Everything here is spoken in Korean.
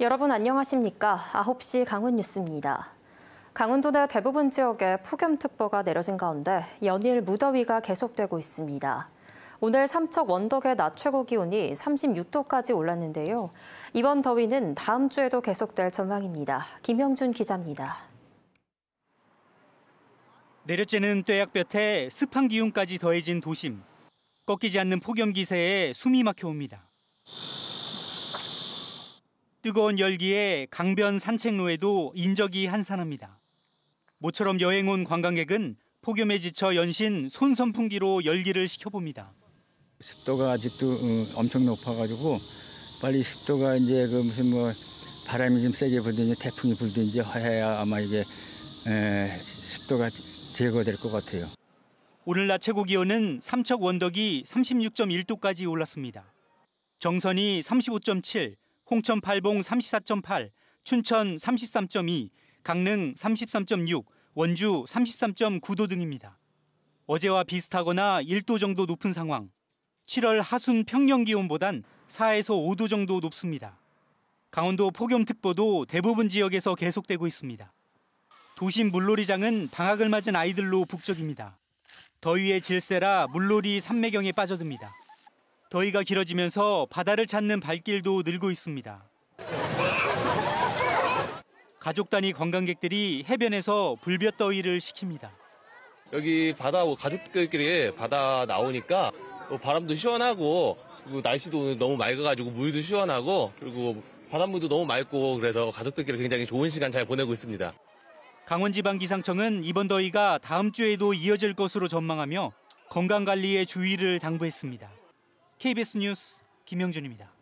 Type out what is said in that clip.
여러분 안녕하십니까? 9시 강원 뉴스입니다. 강원도 내 대부분 지역에 폭염특보가 내려진 가운데 연일 무더위가 계속되고 있습니다. 오늘 삼척 원덕의 낮 최고 기온이 36도까지 올랐는데요. 이번 더위는 다음 주에도 계속될 전망입니다. 김영준 기자입니다. 내려쬐는 뙤약볕에 습한 기운까지 더해진 도심. 꺾이지 않는 폭염 기세에 숨이 막혀옵니다. 뜨거운 열기에 강변 산책로에도 인적이 한산합니다. 모처럼 여행 온 관광객은 폭염에 지쳐 연신 손 선풍기로 열기를 식혀봅니다. 습도가 아직도 어, 엄청 높아가지고 빨리 습도가 이제 그 무슨 뭐 바람이 좀 세게 불든지 태풍이 불든지 해야 아마 이게 에, 습도가 제거될 것 같아요. 오늘 낮 최고 기온은 삼척 원덕이 36.1도까지 올랐습니다. 정선이 35.7, 홍천 팔봉 34.8, 춘천 33.2, 강릉 33.6, 원주 33.9도 등입니다. 어제와 비슷하거나 1도 정도 높은 상황. 7월 하순 평년 기온보단 4에서 5도 정도 높습니다. 강원도 폭염특보도 대부분 지역에서 계속되고 있습니다. 도심 물놀이장은 방학을 맞은 아이들로 북적입니다. 더위의 질세라 물놀이 산매경에 빠져듭니다. 더위가 길어지면서 바다를 찾는 발길도 늘고 있습니다. 가족 단위 관광객들이 해변에서 불볕 더위를 식힙니다. 여기 바다 가족들끼리 바다 나오니까 뭐 바람도 시원하고 그리고 날씨도 너무 맑아가지고 물도 시원하고 그리고 바닷물도 너무 맑고 그래서 가족들끼리 굉장히 좋은 시간 잘 보내고 있습니다. 강원지방기상청은 이번 더위가 다음 주에도 이어질 것으로 전망하며 건강 관리에 주의를 당부했습니다. KBS 뉴스 김영준입니다.